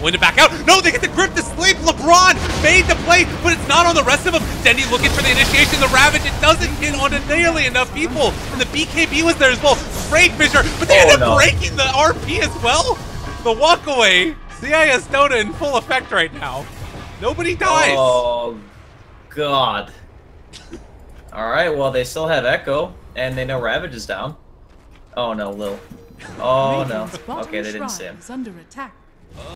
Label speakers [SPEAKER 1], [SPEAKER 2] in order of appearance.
[SPEAKER 1] Going to back out. No, they get the grip to sleep. LeBron made the play, but it's not on the rest of them. Dendi looking for the initiation. The Ravage, it doesn't hit onto nearly enough people. And the BKB was there as well. Great Fissure, but they
[SPEAKER 2] Oh,
[SPEAKER 1] end up
[SPEAKER 2] no.
[SPEAKER 1] breaking the RP as well. The walkaway. CIS Dota in full effect right now. Nobody dies.
[SPEAKER 2] Oh, God. All right, well, they still have Echo, and they know Ravage is down. Oh, no, Lil. Oh, no. Okay, they didn't see him.
[SPEAKER 3] under attack.